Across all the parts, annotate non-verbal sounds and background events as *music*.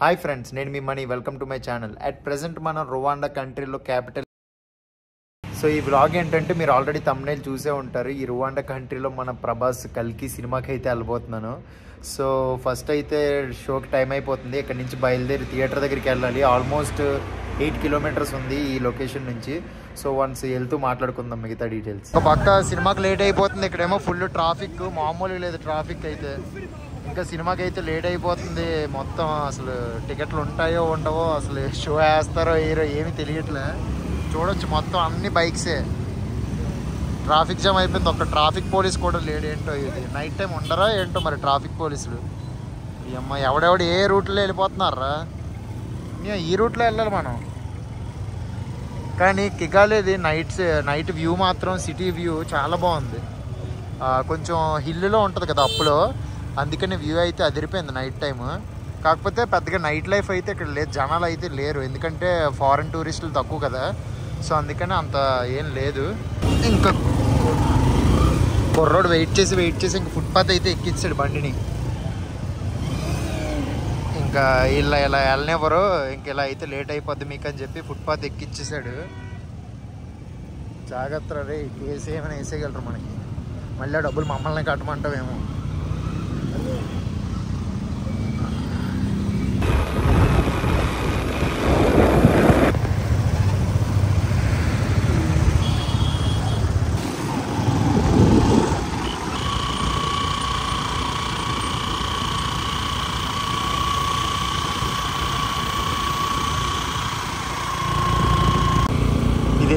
Hi friends నేను మీ Mani. Welcome to my channel. At present మనం Rwanda కంట్రీలో capital so ఈ వ్లాగ్ ఏంటంటే మీరు ఆల్రెడీ తమ్నేల్ చూసే ఉంటారు. ఈ రువాండా కంట్రీలో మన ప్రభాస్ కల్కి సినిమాకి అయితే వెళ్ళిపోతున్నాను సో ఫస్ట్ అయితే షోకి టైం అయిపోతుంది. ఇక్కడ నుంచి బయలుదేరి థియేటర్ దగ్గరికి వెళ్ళాలి. ఆల్మోస్ట్ ఎయిట్ కిలోమీటర్స్ ఉంది ఈ లొకేషన్ నుంచి. సో వన్స్ వెళ్తూ మాట్లాడుకుందాం మిగతా డీటెయిల్స్ ఒక పక్క సినిమాకి లేట్ అయిపోతుంది. ఇక్కడేమో ఫుల్ ట్రాఫిక్ మామూలు లేదు ట్రాఫిక్ అయితే. ఇంకా సినిమాకి అయితే లేట్ అయిపోతుంది. మొత్తం అసలు టికెట్లు ఉంటాయో ఉండవో అసలు షో వేస్తారో వేయరో ఏమీ తెలియట్లే. చూడొచ్చు మొత్తం అన్ని బైక్సే. ట్రాఫిక్ జామ్ అయిపోయింది. ఒక్క ట్రాఫిక్ పోలీస్ కూడా లేడు. ఏంటో ఇది? నైట్ టైం ఉండరా ఏంటో మరి ట్రాఫిక్ పోలీసులు? అమ్మ ఎవడెవడు ఏ రూట్లో వెళ్ళిపోతున్నారా? ఈ రూట్లో వెళ్ళాలి మనం. కానీ కిగాలేది నైట్స్ నైట్ వ్యూ మాత్రం సిటీ వ్యూ చాలా బాగుంది. కొంచెం హిల్లో ఉంటుంది కదా అప్పులో. అందుకని వ్యూ అయితే అదిరిపోయింది నైట్ టైం కాకపోతే పెద్దగా నైట్ లైఫ్ అయితే ఇక్కడ లేదు. జనాలు అయితే లేరు. ఎందుకంటే ఫారెన్ టూరిస్టులు తక్కువ కదా. సో అందుకని అంత ఏం లేదు. ఇంకా కుర్రోడు వెయిట్ చేసి వెయిట్ చేసి ఇంకా ఫుట్పాత్ అయితే ఎక్కించాడు బండిని. ఇంకా ఇలా ఇలా వెళ్ళనివ్వరు. ఇంక ఇలా అయితే లేట్ అయిపోద్ది మీకు అని చెప్పి ఫుట్పాత్ ఎక్కిచ్చేసాడు. జాగ్రత్త రే కేసు ఏమైనా వేసేయగలరు మనకి. మళ్ళీ డబ్బులు మమ్మల్ని కట్టమంటావేమో.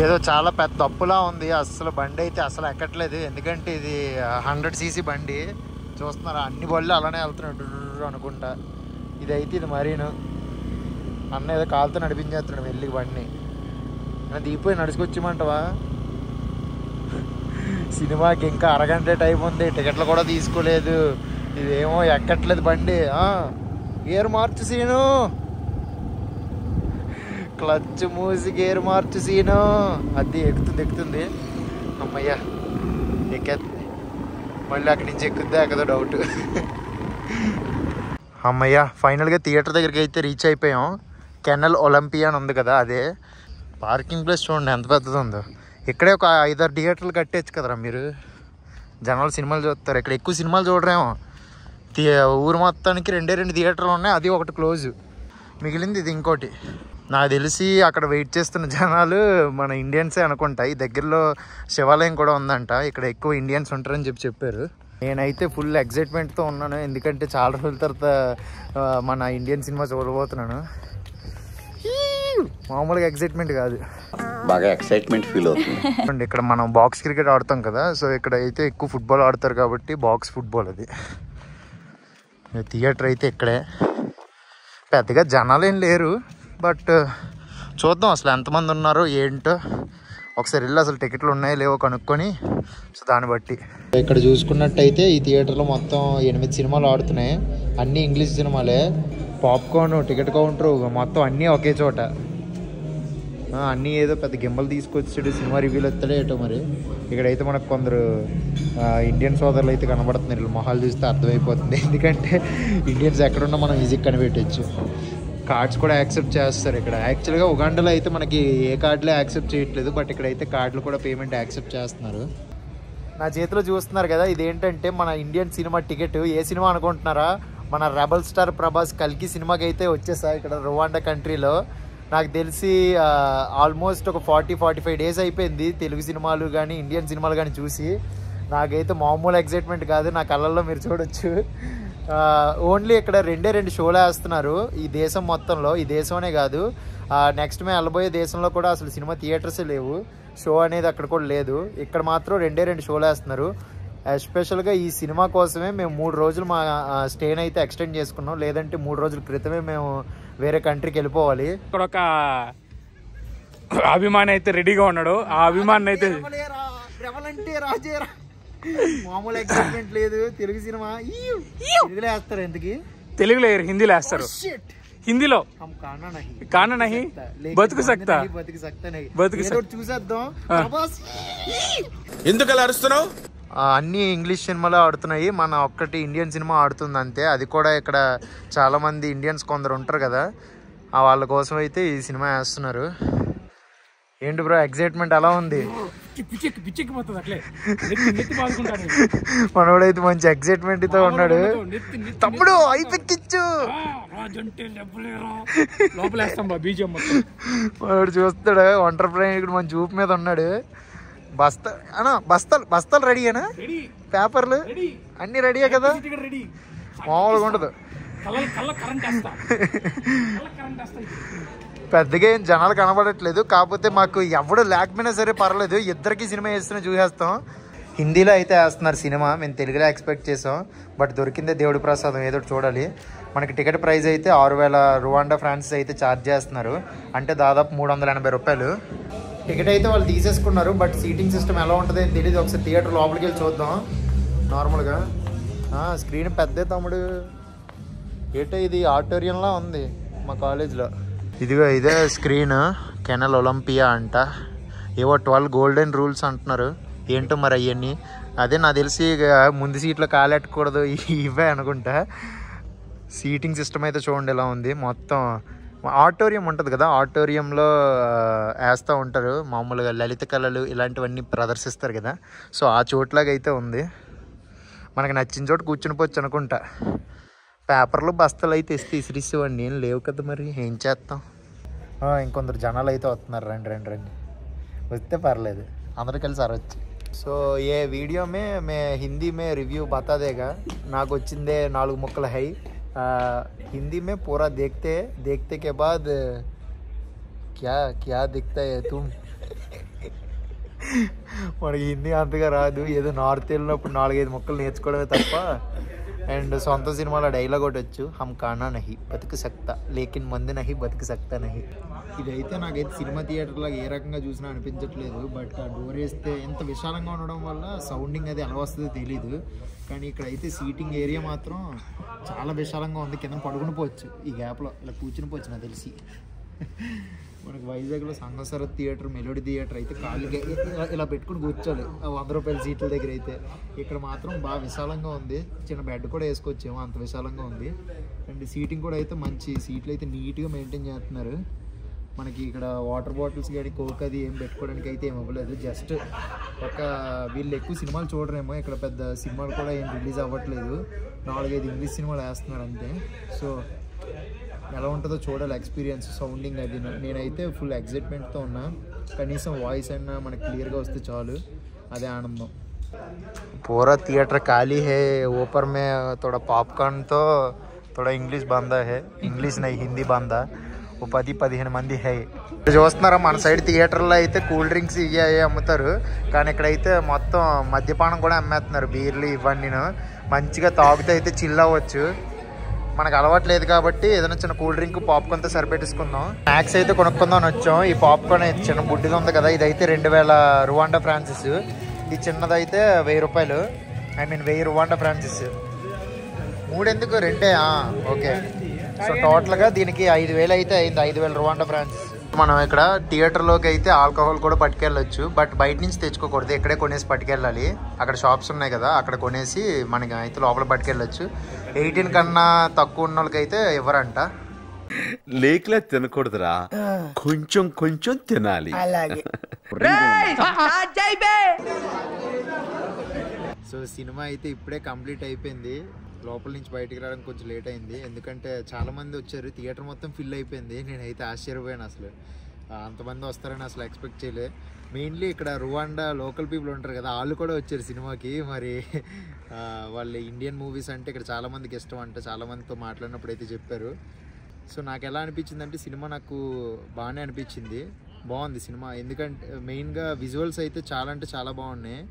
ఏదో చాలా పెద్ద తప్పులా ఉంది. అసలు బండి అయితే అసలు ఎక్కట్లేదు. ఎందుకంటే ఇది హండ్రెడ్ సీసీ బండి. చూస్తున్నారా? అన్ని బళ్ళు అలానే వెళ్తున్నాడు అనుకుంటా. ఇది అయితే ఇది మరీను. అన్న ఏదో కాలుతో నడిపించేస్తున్నాడు వెళ్ళి బండిని. నా దీపోయి నడుచుకొచ్చిమంటవా సినిమాకి ఇంకా అరగంట టైం ఉంది. టికెట్లు కూడా తీసుకోలేదు. ఇదేమో ఎక్కట్లేదు బండి. గేర్ మార్చు సీను. క్లచ్ మూసి గేర్ మార్చు సీను. అది ఎక్కుతుంది ఎక్కుతుంది. అమ్మయ్యా ఎక్కేస్తుంది మళ్ళీ అక్కడి నుంచి ఎక్కుద్దా ఎక్కదో డౌట్ అమ్మయ్యా ఫైనల్గా థియేటర్ దగ్గరికి అయితే రీచ్ అయిపోయాం. కెనల్ ఒలింపియా అని ఉంది కదా అదే. పార్కింగ్ ప్లేస్ చూడండి ఎంత పెద్దది ఉందో. ఇక్కడే ఒక ఐదారు థియేటర్లు కట్టేయచ్చు కదరా మీరు. జనాలు సినిమాలు చూస్తారు. ఇక్కడ ఎక్కువ సినిమాలు చూడరేమో. థియే ఊరు మొత్తానికి రెండే రెండు థియేటర్లు ఉన్నాయి అది ఒకటి క్లోజ్ మిగిలింది ఇది ఇంకోటి. నాకు తెలిసి అక్కడ వెయిట్ చేస్తున్న *laughs* జనాలు మన ఇండియన్సే అనుకుంటా. ఈ దగ్గరలో శివాలయం కూడా ఉందంట. ఇక్కడ ఎక్కువ ఇండియన్స్ ఉంటారని చెప్పి చెప్పారు. నేనైతే ఫుల్ ఎగ్జైట్మెంట్తో ఉన్నాను. ఎందుకంటే చాలా రోజుల తర్వాత మన ఇండియన్ సినిమా చూడబోతున్నాను. మామూలుగా ఎగ్జైట్మెంట్ కాదు. బాగా ఎక్సైట్మెంట్ ఫీల్ అవుతుంది. *laughs* ఇక్కడ మనం బాక్స్ క్రికెట్ ఆడతాం కదా. సో ఇక్కడ అయితే ఎక్కువ ఫుట్బాల్ ఆడతారు కాబట్టి బాక్స్ ఫుట్బాల్ అది. థియేటర్ అయితే ఇక్కడే. పెద్దగా జనాలు ఏం లేరు. బట్ uh, చూద్దాం అసలు ఎంతమంది ఉన్నారో ఏంటో. ఒకసారి వెళ్ళి అసలు టికెట్లు ఉన్నాయో లేవో కనుక్కొని సో దాన్ని బట్టి. ఇక్కడ చూసుకున్నట్టయితే ఈ థియేటర్లో మొత్తం ఎనిమిది సినిమాలు ఆడుతున్నాయి. అన్నీ ఇంగ్లీష్ సినిమాలే. పాప్కార్న్ టికెట్ కౌంటర్ మొత్తం అన్నీ ఒకే చోట. అన్నీ ఏదో పెద్ద గింబలు తీసుకొచ్చాడు సినిమా రివ్యూలు వస్తాడే ఏటో మరి. ఇక్కడైతే మనకు కొందరు ఇండియన్ సోదరులు అయితే కనబడుతున్నారు. మొహాలు చూస్తే అర్థమైపోతుంది. ఎందుకంటే ఇండియన్స్ ఎక్కడున్నా మనం ఈజీగా కనిపెట్టచ్చు. కార్డ్స్ కూడా యాక్సెప్ట్ చేస్తారు ఇక్కడ. యాక్చువల్గా ఉగాండాలో అయితే మనకి ఏ కార్డులే యాక్సెప్ట్ చేయట్లేదు బట్ ఇక్కడైతే కార్డులు కూడా పేమెంట్ యాక్సెప్ట్ చేస్తున్నారు. నా చేతిలో చూస్తున్నారు కదా ఇదేంటంటే మన ఇండియన్ సినిమా టికెట్ ఏ సినిమా అనుకుంటున్నారా? మన రెబల్ స్టార్ ప్రభాస్ కల్కి సినిమాకి అయితే వచ్చేసా ఇక్కడ రువాండా కంట్రీలో నాకు తెలిసి ఆల్మోస్ట్ ఒక ఫార్టీ ఫార్టీ ఫైవ్ డేస్ అయిపోయింది తెలుగు సినిమాలు కానీ ఇండియన్ సినిమాలు కానీ చూసి. నాకైతే మామూలు ఎగ్జైట్మెంట్ కాదు నా కళ్ళల్లో మీరు చూడొచ్చు. ఓన్లీ ఇక్కడ రెండే రెండు షోలు వేస్తున్నారు. ఈ దేశం మొత్తంలో ఈ దేశంనే కాదు. నెక్స్ట్ మేము వెళ్ళబోయే దేశంలో కూడా అసలు సినిమా థియేటర్సే లేవు. షో అనేది అక్కడ కూడా లేదు. ఇక్కడ మాత్రం రెండే రెండు షోలు వేస్తున్నారు. ఎస్పెషల్గా ఈ సినిమా కోసమే మేము మూడు రోజులు మా స్టేని అయితే ఎక్స్టెండ్ చేసుకున్నాం. లేదంటే మూడు రోజుల క్రితమే మేము వేరే కంట్రీకి వెళ్ళిపోవాలి. ఇక్కడ ఒక అభిమాని అయితే రెడీగా ఉన్నాడు. ఆ అభిమాని అయితే మామూలు ఎక్సైట్మెంట్ లేదు. తెలుగు సినిమా. తెలుగులో వేస్తారు ఎందుకు? తెలుగులో హిందీలో oh, వేస్తారు. హిందీలో. కానా నహి. బతుకు సక్తా. బతుకు చూసేద్దాం. ఎందుకు అలా అరుస్తున్నావు? అన్ని ఇంగ్లీష్ సినిమాలు ఆడుతున్నాయి. మన ఒక్కటి ఇండియన్ సినిమా ఆడుతుంది అంతే అది కూడా ఇక్కడ చాలామంది ఇండియన్స్ కొందరు ఉంటారు కదా. వాళ్ళ కోసం అయితే ఈ సినిమా వేస్తున్నారు. ఏంటి బ్రో ఎగ్జైట్మెంట్ ఎలా ఉంది? మనోడైతే మంచి ఎగ్జైట్మెంట్తో ఉన్నాడు. తమ్ముడు అయిపెక్కిచ్చు. ఆ, రాజంటే లెబ్బలేరా లోపలేస్తాం బా బీజం మొత్తం. వాడు చూస్తాడు ఒంటరి ప్రయాణికుడు మంచి చూపు మీద ఉన్నాడు. బస్తా అన్నా బస్తాలు బస్తాలు రెడీయేనా రెడీ పేపర్లు? అన్ని రెడీయే కదా? మామూలుగా ఉండదు. పెద్దగా ఏం జనాలు కనబడట్లేదు. కాకపోతే మాకు ఎవడు లేకపోయినా సరే పర్లేదు ఇద్దరికి సినిమా వేస్తున్నా చూసేస్తాం. హిందీలో అయితే వేస్తున్నారు సినిమా. మేము తెలుగులో ఎక్స్పెక్ట్ చేసాం. బట్ దొరికిందే దేవుడి ప్రసాదం ఏదో చూడాలి. మనకి టికెట్ ప్రైస్ అయితే ఆరు వేల రువాండా ఫ్రాన్స్ అయితే ఛార్జ్ చేస్తున్నారు. అంటే దాదాపు మూడు వందల ఎనభై రూపాయలు. టికెట్ అయితే వాళ్ళు తీసేసుకున్నారు. బట్ సీటింగ్ సిస్టమ్ ఎలా ఉంటుంది అని తెలియదు ఒకసారి థియేటర్ లోపలికి వెళ్ళి చూద్దాం. నార్మల్గా స్క్రీన్ పెద్దే తమ్ముడు. ఏటో ఇది ఆడిటోరియంలా ఉంది మా కాలేజ్లో ఇదిగో ఇదే స్క్రీన్ కెనల్ ఒలింపియా అంట. ఏవో ట్వెల్వ్ గోల్డెన్ రూల్స్ అంటున్నారు. ఏంటో మరి అవన్నీ అదే నాకు తెలిసి ఇక ముందు సీట్లో కాలెట్టకూడదు *laughs* ఇవే అనుకుంటా. సీటింగ్ సిస్టమ్ అయితే చూడండి ఎలా ఉంది. మొత్తం ఆడిటోరియం ఉంటుంది కదా. ఆడిటోరియంలో వేస్తూ ఉంటారు. మామూలుగా లలిత కళలు ఇలాంటివన్నీ ప్రదర్శిస్తారు కదా. సో ఆ చోట్లాగైతే ఉంది. మనకు నచ్చిన చోట కూర్చుని పోవచ్చు అనుకుంటా. పేపర్లు బస్తాలు అయితే ఇస్తే ఇసిరిసేవాడిని ఏం లేవు కదా మరి ఏం చేస్తాం? ఇంకొందరు జనాలు అయితే వస్తున్నారు. రండి రండి రండి. వస్తే పర్లేదు. అందరూ కలిసి అరవచ్చు. సో ఏ వీడియో మే మే హిందీ మే రివ్యూ బతా దేగా. నాకు వచ్చిందే నాలుగు ముక్కల హై. హిందీ మే పూరా దేఖతే దేఖతే కే బాద్ క్యా క్యా దిక్తా హై తుమ్? మనకి హిందీ అంతగా రాదు. ఏదో నార్త్ వెళ్ళినప్పుడు నాలుగైదు ముక్కలు నేర్చుకోవడమే తప్ప అండ్ సొంత సినిమాలో డైలాగ్ ఒకటి వచ్చు హమ్ కానా నహి బతికి సక్తా. లేకిన్ మంది నహి బతికి సక్తా నహి. ఇదైతే నాకైతే సినిమా థియేటర్లాగా ఏ రకంగా చూసినా అనిపించట్లేదు బట్ ఆ డోర్ వేస్తే ఎంత విశాలంగా ఉండడం వల్ల సౌండింగ్ అది ఎలా వస్తుందో తెలీదు. కానీ ఇక్కడైతే సీటింగ్ ఏరియా మాత్రం చాలా విశాలంగా ఉంది కింద పడుకుని పోవచ్చు ఈ గ్యాప్లో. ఇలా కూర్చుని పోవచ్చు నాకు తెలిసి. మనకి వైజాగ్లో సంగసర థియేటర్ మెలోడీ థియేటర్ అయితే కాళ్ళకి ఇలా- ఇలా పెట్టుకుని కూర్చోాలి వంద రూపాయల సీట్ల దగ్గర అయితే. ఇక్కడ మాత్రం బాగా విశాలంగా ఉంది. చిన్న బెడ్ కూడా వేసుకొచ్చాము అంత విశాలంగా ఉంది. అండ్ సీటింగ్ కూడా అయితే మంచి సీట్లు అయితే నీట్గా మెయింటైన్ చేస్తున్నారు. మనకి ఇక్కడ వాటర్ బాటిల్స్ కానీ కోక్ అది ఏం పెట్టుకోవడానికి అయితే ఏమి ఇవ్వలేదు జస్ట్ ఒక వీళ్ళు ఎక్కువ సినిమాలు చూడరేమో ఇక్కడ పెద్ద సినిమాలు కూడా ఏం రిలీజ్ అవ్వట్లేదు. నాలుగైదు ఇంగ్లీష్ సినిమాలు వేస్తున్నారు అంతే. సో ఎలా ఉంటుందో చూడాలి ఎక్స్పీరియన్స్ సౌండింగ్ అది నేనైతే ఫుల్ ఎగ్జైట్మెంట్తో ఉన్నా కనీసం వాయిస్ అయినా మనకి క్లియర్గా వస్తే చాలు అదే ఆనందం पूरा थिएटर खाली है ऊपर में थोड़ा पॉपकॉर्न तो थोड़ा इंग्लिश बांधा है इंग्लिश नहीं हिंदी बांधा ఓ పది పదిహేను మంది హై ఇక్కడ చూస్తున్నారా మన సైడ్ థియేటర్లో అయితే కూల్ డ్రింక్స్ ఇవి అవి అమ్ముతారు కానీ ఇక్కడైతే మొత్తం మద్యపానం కూడా అమ్మేస్తున్నారు బీర్లు ఇవన్నీ మంచిగా తాగితే అయితే చిల్ అవ్వచ్చు మనకు అలవాటు లేదు కాబట్టి ఏదైనా చిన్న కూల్ డ్రింక్ పాప్కార్న్తో సరిపెట్టేసుకుందాం. స్నాక్స్ అయితే కొనుక్కుందాం అని వచ్చాం. ఈ పాప్కార్న్ అయితే చిన్న బుడ్డిగా ఉంది కదా ఇదైతే రెండు వేల రువాండా ఫ్రాన్సిస్. ఇది చిన్నదైతే వెయ్యి రూపాయలు. ఐ మీన్ వెయ్యి రువాండా ఫ్రాన్సిస్. మూడెందుకు? రెండే. ఓకే. సో టోటల్గా దీనికి ఐదు వేలు అయితే అయింది ఐదు వేల రువాండా ఫ్రాన్సిస్. మనం ఇక్కడ థియేటర్లోకి అయితే ఆల్కహాల్ కూడా పట్టుకెళ్ళొచ్చు బట్ బయట నుంచి తెచ్చుకోకూడదు. ఇక్కడే కొనేసి పట్టుకెళ్ళాలి. అక్కడ షాప్స్ ఉన్నాయి కదా అక్కడ కొనేసి మనకి అయితే లోపల పట్టుకెళ్ళొచ్చు. ఎయిటీన్ కన్నా తక్కువ ఉన్న వాళ్ళకైతే ఇవ్వరంట. లేకలే తినకూడదురా. కొంచెం కొంచెం తినాలి. సో సినిమా అయితే ఇప్పుడే కంప్లీట్ అయిపోయింది. లోపల నుంచి బయటికి రావడం కొంచెం లేట్ అయింది. ఎందుకంటే చాలా మంది వచ్చారు. థియేటర్ మొత్తం ఫిల్ అయిపోయింది. నేనైతే ఆశ్చర్యపోయాను అసలు. అంతమంది వస్తారని అసలు ఎక్స్పెక్ట్ చేయలే. మెయిన్లీ ఇక్కడ రువాండా లోకల్ పీపుల్ ఉంటారు కదా వాళ్ళు కూడా వచ్చారు సినిమాకి. మరి వాళ్ళు ఇండియన్ మూవీస్ అంటే ఇక్కడ చాలామందికి ఇష్టం అంట చాలామందితో మాట్లాడినప్పుడు అయితే చెప్పారు. సో నాకు ఎలా అనిపించింది అంటే సినిమా నాకు బాగానే అనిపించింది. బాగుంది సినిమా. ఎందుకంటే మెయిన్గా విజువల్స్ అయితే చాలా అంటే చాలా బాగున్నాయి.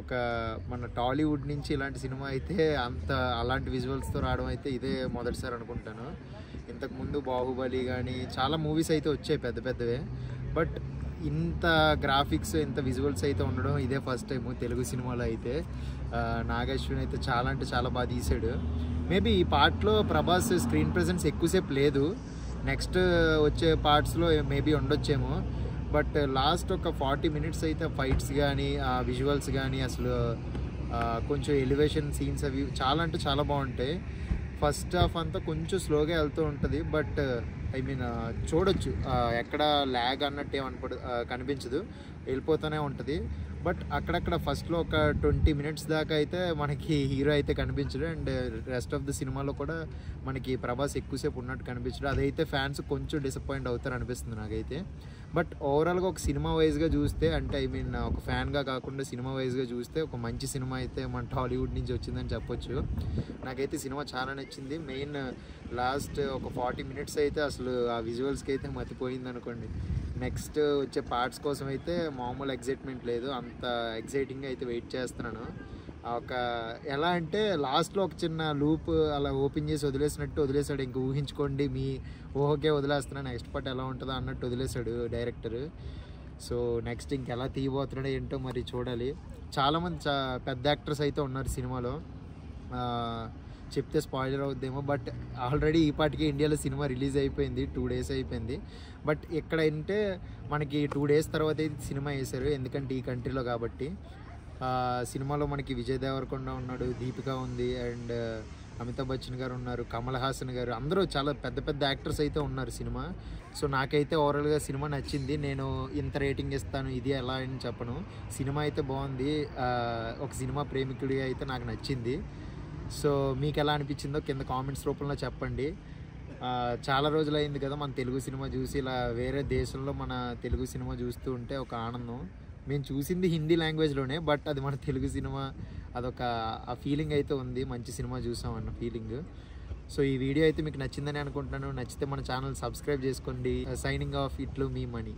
ఒక మన టాలీవుడ్ నుంచి ఇలాంటి సినిమా అయితే అంత అలాంటి విజువల్స్తో రావడం అయితే ఇదే మొదటిసారి అనుకుంటాను. ఇంతకుముందు బాహుబలి కానీ చాలా మూవీస్ అయితే వచ్చాయి పెద్ద పెద్దవే. బట్ ఇంత గ్రాఫిక్స్ ఇంత విజువల్స్ అయితే ఉండడం ఇదే ఫస్ట్ టైం తెలుగు సినిమాలో అయితే. ఆ, అయితే చాలా అంటే చాలా బాగా తీసాడు. మేబీ ఈ పార్ట్లో ప్రభాస్ స్క్రీన్ ప్రెజెన్స్ ఎక్కువసేపు లేదు. నెక్స్ట్ వచ్చే పార్ట్స్లో మేబీ ఉండొచ్చేమో. బట్ లాస్ట్ ఒక ఫార్టీ మినిట్స్ అయితే ఫైట్స్ కానీ ఆ విజువల్స్ కానీ అసలు కొంచెం ఎలివేషన్ సీన్స్ అవి చాలా అంటే చాలా బాగుంటాయి. ఫస్ట్ హాఫ్ అంతా కొంచెం స్లోగా వెళ్తూ ఉంటుంది బట్ ఐ మీన్ చూడొచ్చు ఎక్కడ ల్యాగ్ అన్నట్టు ఏమనపడు కనిపించదు వెళ్ళిపోతూనే ఉంటుంది. బట్ అక్కడక్కడ ఫస్ట్లో ఒక ట్వంటీ మినిట్స్ దాకా అయితే మనకి హీరో అయితే కనిపించడు అండ్ రెస్ట్ ఆఫ్ ద సినిమాలో కూడా మనకి ప్రభాస్ ఎక్కువసేపు ఉన్నట్టు కనిపించడు. అదైతే ఫ్యాన్స్ కొంచెం డిసప్పాయింట్ అవుతారు అనిపిస్తుంది నాకైతే. బట్ ఓవరాల్గా ఒక సినిమా వైజ్గా చూస్తే అంటే ఐ మీన్ ఒక ఫ్యాన్గా కాకుండా సినిమా వైజ్గా చూస్తే ఒక మంచి సినిమా అయితే మన టాలీవుడ్ నుంచి వచ్చిందని చెప్పొచ్చు. నాకైతే సినిమా చాలా నచ్చింది. మెయిన్ లాస్ట్ ఒక ఫార్టీ మినిట్స్ అయితే అసలు ఆ విజువల్స్కి అయితే మతిపోయింది అనుకోండి. నెక్స్ట్ వచ్చే పార్ట్స్ కోసం అయితే మామూలు ఎగ్జైట్మెంట్ లేదు. అంత ఎగ్జైటింగ్గా అయితే వెయిట్ చేస్తున్నాను. ఒక ఎలా అంటే లాస్ట్లో ఒక చిన్న లూప్ అలా ఓపెన్ చేసి వదిలేసినట్టు వదిలేసాడు ఇంక ఊహించుకోండి మీ ఊహకే వదిలేస్తున్నా నెక్స్ట్ పార్ట్ ఎలా ఉంటుందో అన్నట్టు వదిలేశాడు డైరెక్టర్. సో నెక్స్ట్ ఇంకెలా తీయబోతున్నాడో ఏంటో మరి చూడాలి. చాలామంది చా పెద్ద యాక్టర్స్ అయితే ఉన్నారు సినిమాలో. చెప్తే స్పాయిలర్ అవుద్దేమో బట్ ఆల్రెడీ ఈ పాటికి ఇండియాలో సినిమా రిలీజ్ అయిపోయింది టూ డేస్ అయిపోయింది. బట్ ఇక్కడ అంటే మనకి టూ డేస్ తర్వాత అయితే సినిమా వేశారు ఎందుకంటే ఈ కంట్రీలో కాబట్టి. సినిమాలో మనకి విజయ్ దేవరకొండ ఉన్నాడు దీపిక ఉంది అండ్ అమితాబ్ బచ్చన్ గారు ఉన్నారు కమల్ హాసన్ గారు. అందరూ చాలా పెద్ద పెద్ద యాక్టర్స్ అయితే ఉన్నారు సినిమా. సో నాకైతే ఓవరాల్గా సినిమా నచ్చింది. నేను ఇంత రేటింగ్ ఇస్తాను ఇది ఎలా అని చెప్పను. సినిమా అయితే బాగుంది. ఒక సినిమా ప్రేమికుడిగా అయితే నాకు నచ్చింది. సో మీకు ఎలా అనిపించిందో కింద కామెంట్స్ రూపంలో చెప్పండి. చాలా రోజులు అయింది కదా మన తెలుగు సినిమా చూసి ఇలా వేరే దేశంలో మన తెలుగు సినిమా చూస్తూ ఉంటే ఒక ఆనందం. మేము చూసింది హిందీ లాంగ్వేజ్లోనే బట్ అది మన తెలుగు సినిమా అదొక ఆ ఫీలింగ్ అయితే ఉంది. మంచి సినిమా చూసాం అన్న ఫీలింగ్ సో ఈ వీడియో అయితే మీకు నచ్చిందని అనుకుంటున్నాను. నచ్చితే మన ఛానల్ సబ్స్క్రైబ్ చేసుకోండి. Uh, సైనింగ్ ఆఫ్ ఇట్లు మీ మనీ